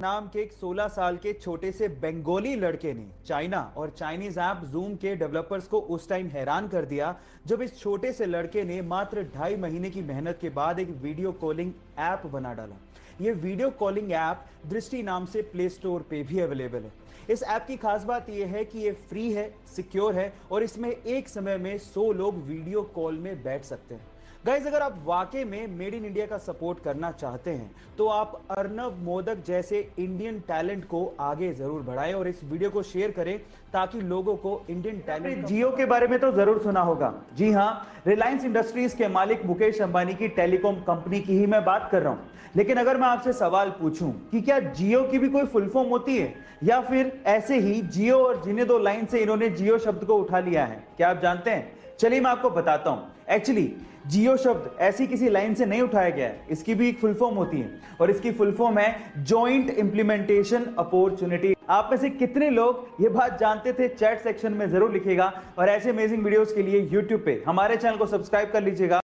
नाम के एक 16 साल के छोटे से बंगाली लड़के ने चाइना और चाइनीज़ ऐप जूम के डेवलपर्स को उस टाइम हैरान कर दिया, जब इस छोटे से लड़के ने मात्र ढाई महीने की मेहनत के बाद एक वीडियो कॉलिंग ऐप बना डाला। ये वीडियो कॉलिंग ऐप दृष्टि नाम से प्ले स्टोर पे भी अवेलेबल है। इस ऐप की खास बात यह है कि ये फ्री है, सिक्योर है और इसमें एक समय में 100 लोग वीडियो कॉल में बैठ सकते हैं। गाइज़ अगर आप वाकई में मेड इन इंडिया का सपोर्ट करना चाहते हैं तो आप अर्नब मोदक जैसे इंडियन टैलेंट को आगे ज़रूर बढ़ाएँ और इस वीडियो को शेयर करें ताकि लोगों को इंडियन टैलेंट जियो के बारे में तो ज़रूर सुना होगा। जी हाँ रिलायंस इंडस्ट्रीज़ के मालिक मुकेश अंबानी की टेलीकॉम कंपनी की ही मैं बात कर रहा हूँ। लेकिन अगर मैं आपसे सवाल पूछूँ कि क्या जियो की भी कोई फुल फॉर्म होती है, या फिर ऐसे ही जियो और जिने दो लाइन से इन्होंने जियो शब्द को उठा लिया है, क्या आप जानते हैं? चलिए मैं आपको बताता हूँ। एक्चुअली जियो शब्द ऐसी किसी लाइन से नहीं उठाया गया है। इसकी भी एक फुल फॉर्म होती है। और इसकी फुल फॉर्म है जॉइंट इंप्लीमेंटेशन अपॉर्चुनिटी आप में से कितने लोग ये बात जानते थे? चैट सेक्शन में ज़रूर लिखेगा। और ऐसे अमेजिंग वीडियोस के लिए यूट्यूब पे। हमारे चैनल को सब्सक्राइब कर लीजिएगा।